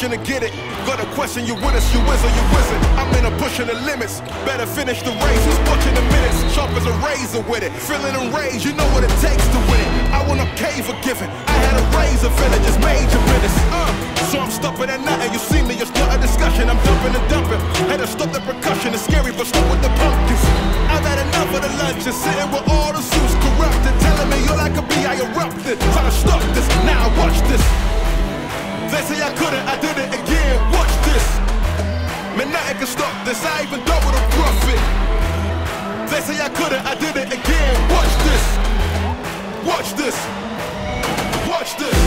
pushing to get it. Got a question, you with us, you whiz or you wizard. I'm in a pushing the limits. Better finish the race. Who's watching the minutes? Sharp as a razor with it. Feeling enraged, you know what it takes to win it. I want a cave giving I had a razor just major business. Uh, so I'm stopping at nothing. You see me, it's not a discussion. I'm dumping and dumping. Had to stop the percussion. It's scary, but stop with the pumpkins. I've had enough of the lunches, sitting with all the suits corrupted, telling me all I could be. I erupted, trying to stop this. Now watch this. They say I couldn't, I did it again. Watch this. Man, nothing can stop this. I even double the profit. They say I couldn't, I did it again. Watch this. Watch this. Watch this.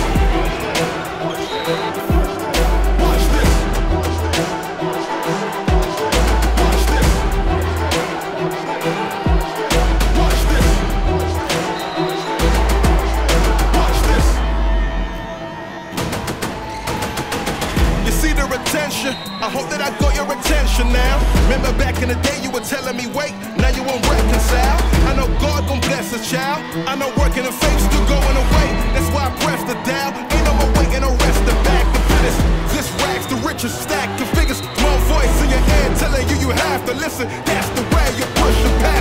See the retention? I hope that I got your attention now. Remember back in the day you were telling me wait, now you won't reconcile. I know God gon' bless us, child. I know working and faith still going away. That's why I press the dial. Ain't no more waiting, arrest the back to finish. This racks the richest stack of figures. One voice in your head telling you you have to listen. That's the way you're pushing past